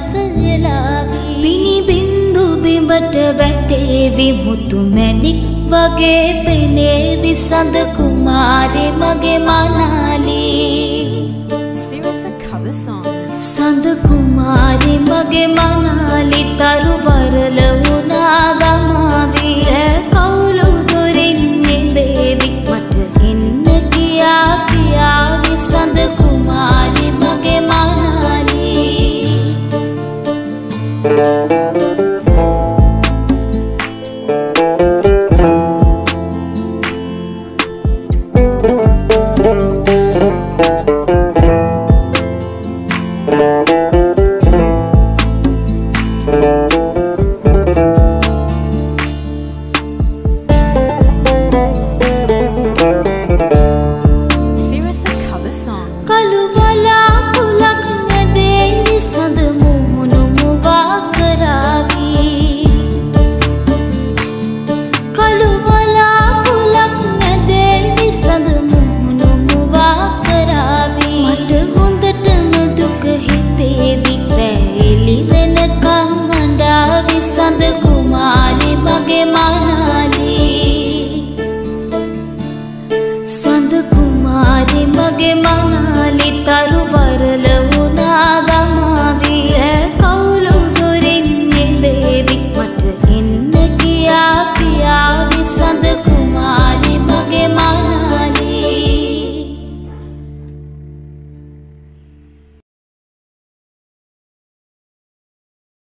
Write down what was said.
සයලාවී පිණි බින්දු බිඹට වැටේවි මුතු මැණික් වගේ පෙනේවි සඳ කුමාරේ මගේ මනාලී. සඳ කුමාරි මගේ මනාලි තරු වරල වුණා the